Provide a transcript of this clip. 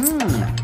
嗯。